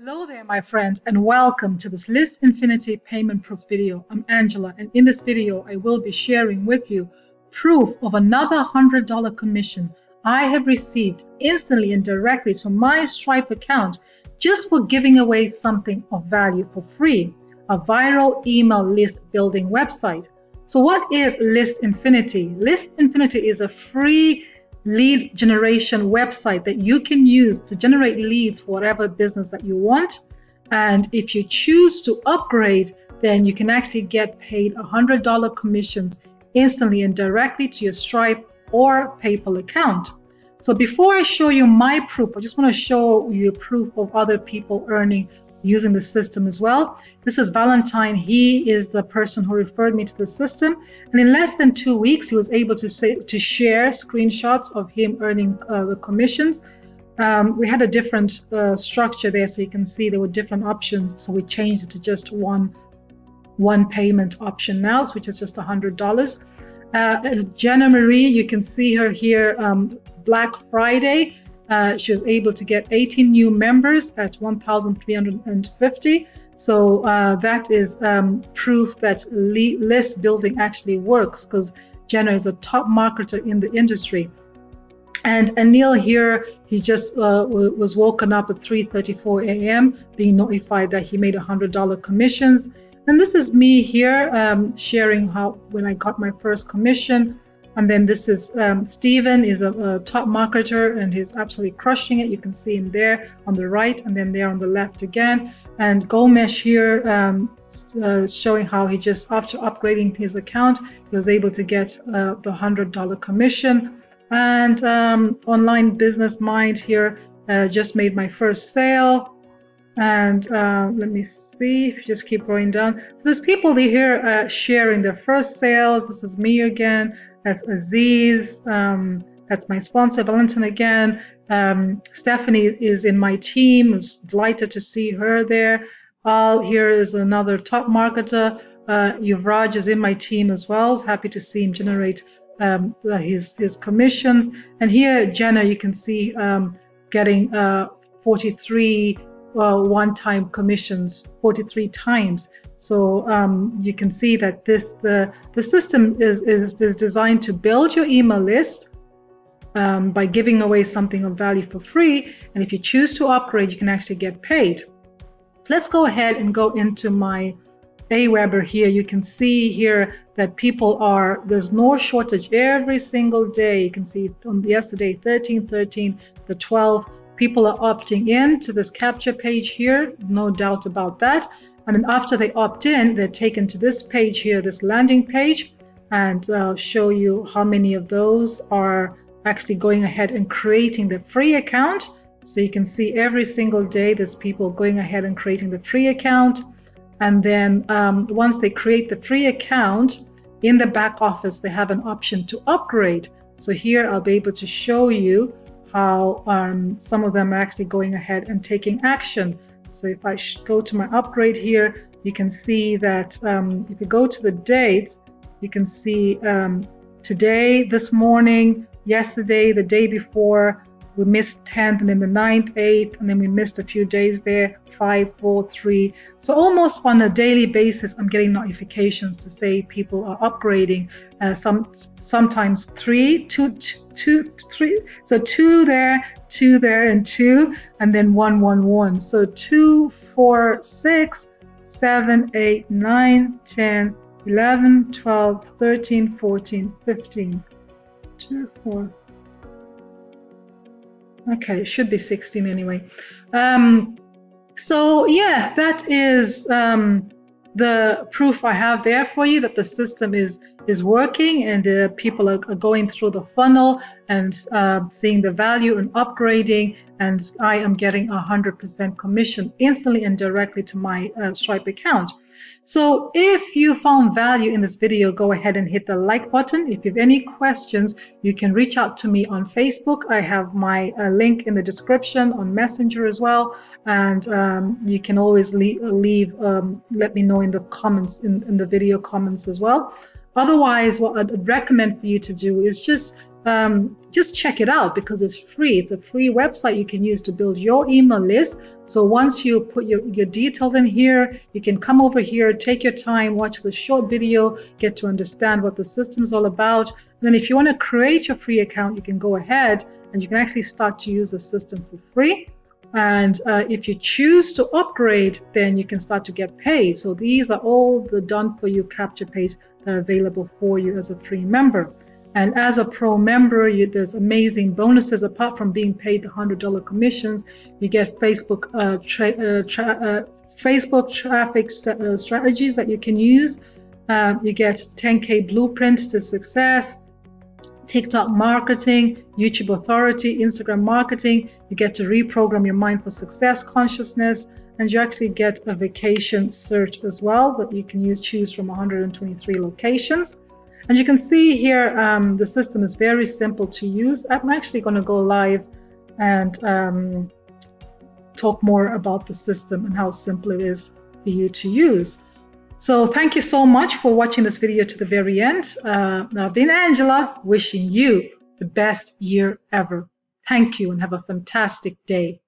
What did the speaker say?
Hello there, my friend, and welcome to this List Infinity payment proof video. I'm Angela, and in this video, I will be sharing with you proof of another $100 commission I have received instantly and directly to my Stripe account just for giving away something of value for free, a viral email list building website. So what is List Infinity? List Infinity is a free lead generation website that you can use to generate leads for whatever business that you want. And if you choose to upgrade, then you can actually get paid $100 commissions instantly and directly to your Stripe or PayPal account. So before I show you my proof, I just want to show you proof of other people earning using the system as well. This is Valentine. He is the person who referred me to the system. And in less than two weeks, he was able to say to share screenshots of him earning uh, the commissions. Um, we had a different uh, structure there, so you can see there were different options. So we changed it to just one one payment option now, which is just $100. Uh, Jenna Marie, you can see her here, um, Black Friday. Uh, she was able to get 18 new members at 1,350. So uh, that is um, proof that list building actually works because Jenna is a top marketer in the industry. And Anil here, he just uh, was woken up at 3:34 a.m., being notified that he made $100 commissions. And this is me here um, sharing how when I got my first commission. And then this is um, Steven is a, a, top marketer and he's absolutely crushing it. You can see him there on the right and then there on the left again. And Gomesh here um, uh, showing how he just, after upgrading his account, he was able to get uh, the $100 commission. And um, Online Business Mind here uh, just made my first sale. And uh, let me see if you just keep going down. So there's people here uh, sharing their first sales. This is me again. That's Aziz. Um, that's my sponsor, Valentin again. Um, Stephanie is in my team. Was delighted to see her there. Al here is another top marketer. Uh, Yuvraj is in my team as well. Happy to see him generate um, his his commissions. And here, Jenna, you can see um, getting uh, 43 uh, one-time commissions, 43 times. So um, you can see that this the the system is, is, is designed to build your email list um, by giving away something of value for free. And if you choose to upgrade, you can actually get paid. Let's go ahead and go into my Aweber here. You can see here that people are, there's no shortage every single day. You can see on yesterday, 13, 13, the 12, people are opting in to this capture page here. No doubt about that. And then after they opt in, they're taken to this page here, this landing page, and I'll show you how many of those are actually going ahead and creating the free account. So you can see every single day there's people going ahead and creating the free account. And then um, once they create the free account, in the back office, they have an option to upgrade. So here I'll be able to show you how um, some of them are actually going ahead and taking action. So if I go to my upgrade here, you can see that um, if you go to the dates, you can see um, today, this morning, yesterday, the day before, we missed 10th and then the 9th, 8th, and then we missed a few days there, 5, 4, 3. So almost on a daily basis, I'm getting notifications to say people are upgrading. Uh, some sometimes three, two, two, three. So two there, two there, and two, and then one, one, one. So two, four, six, seven, eight, nine, 10, 11, 12, 13, 14, 15. 2, 4, Okay, it should be 16 anyway. Um, so yeah, that is um, the proof I have there for you that the system is is working and uh, people are, are, going through the funnel and uh, seeing the value and upgrading and I am getting 100% commission instantly and directly to my uh, Stripe account. So if you found value in this video, go ahead and hit the like button. If you have any questions, you can reach out to me on Facebook. I have my uh, link in the description on Messenger as well. And um, you can always leave, leave um, let me know in the comments, in, in, the video comments as well. Otherwise, what I'd recommend for you to do is just um, just check it out because it's free. It's a free website you can use to build your email list. So once you put your, your details in here, you can come over here, take your time, watch the short video, get to understand what the system is all about. And then if you want to create your free account, you can go ahead and you can actually start to use the system for free. And uh, if you choose to upgrade, then you can start to get paid. So these are all the done for you capture page that are available for you as a free member. And as a pro member, you, there's amazing bonuses apart from being paid the hundred dollar commissions. You get Facebook uh, tra uh, tra uh, Facebook traffic uh, strategies that you can use. Uh, you get 10k blueprints to success. TikTok marketing, YouTube authority, Instagram marketing. You get to reprogram your mind for success consciousness, and you actually get a vacation search as well that you can use choose from 123 locations. And you can see here um, the system is very simple to use. I'm actually going to go live and um, talk more about the system and how simple it is for you to use. So thank you so much for watching this video to the very end. Uh, I've been Angela, wishing you the best year ever. Thank you and have a fantastic day.